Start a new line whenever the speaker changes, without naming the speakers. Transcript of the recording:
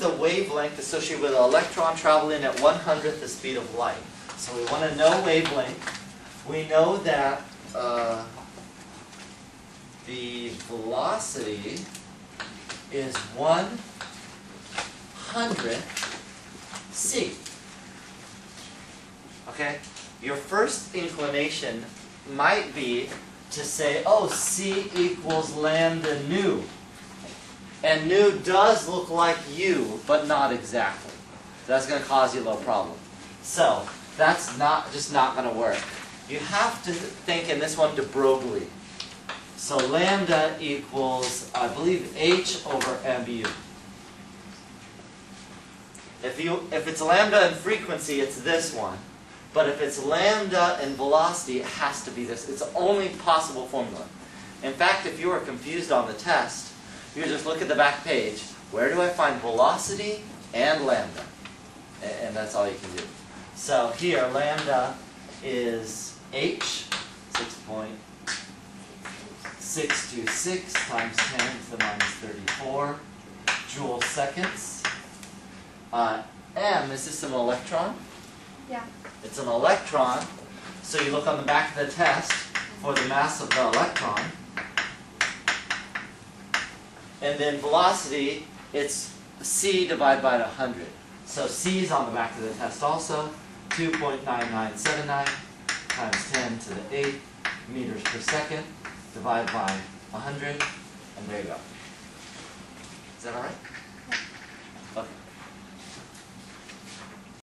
the wavelength associated with an electron traveling at one hundredth the speed of light. So we want to know wavelength. We know that uh, the velocity is one hundredth c. Okay? Your first inclination might be to say, oh, c equals lambda nu. And nu does look like u, but not exactly. That's going to cause you a little problem. So, that's not just not going to work. You have to think in this one de Broglie. So lambda equals, I believe, h over mu. If you if it's lambda in frequency, it's this one. But if it's lambda in velocity, it has to be this. It's the only possible formula. In fact, if you are confused on the test, you just look at the back page. Where do I find velocity and lambda? And, and that's all you can do. So here, lambda is h, 6.626 times 10 to the minus 34 joule seconds. Uh, m, is this an electron?
Yeah.
It's an electron, so you look on the back of the test for the mass of the electron. And then velocity, it's c divided by 100. So c is on the back of the test also, 2.9979 times 10 to the 8 meters per second, divided by 100, and there you go. Is that all right?